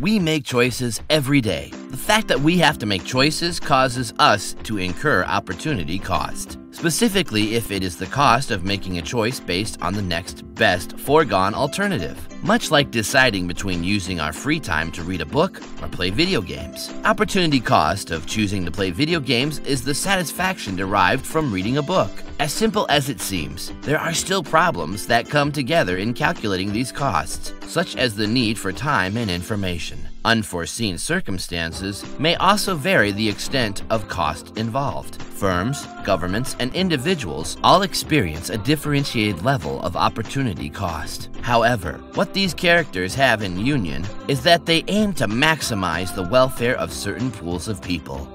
We make choices every day. The fact that we have to make choices causes us to incur opportunity cost. Specifically, if it is the cost of making a choice based on the next best foregone alternative. Much like deciding between using our free time to read a book or play video games. Opportunity cost of choosing to play video games is the satisfaction derived from reading a book. As simple as it seems, there are still problems that come together in calculating these costs, such as the need for time and information. Unforeseen circumstances may also vary the extent of cost involved. Firms, governments, and individuals all experience a differentiated level of opportunity cost. However, what these characters have in union is that they aim to maximize the welfare of certain pools of people.